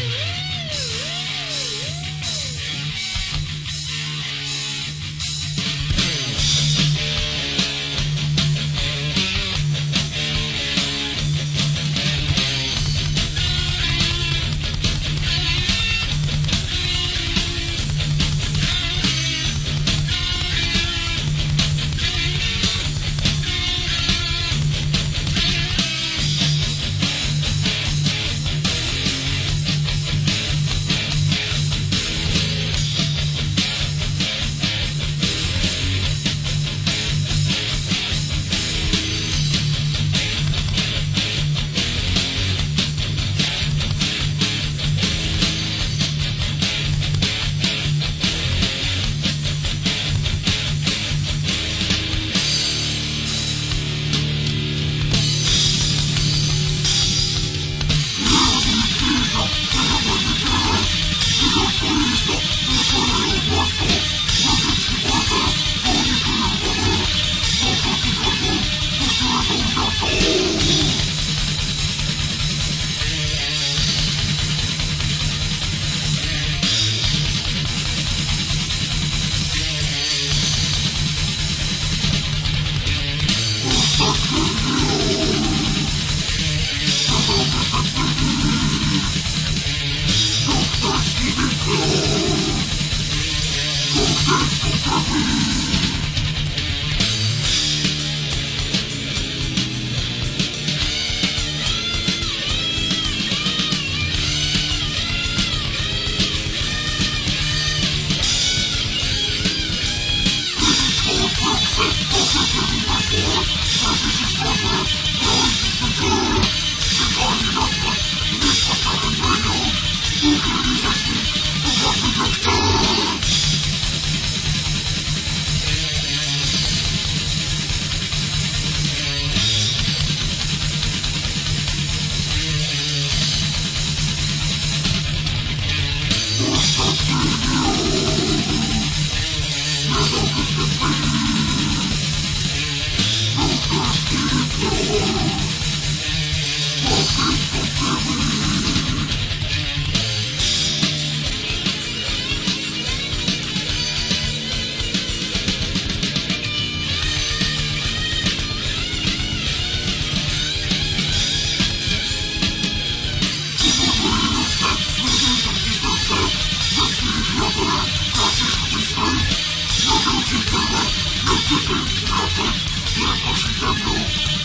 Yeah. naszych wystarć zrobią ci temat, jak ty się trafisz, nie masz jedną.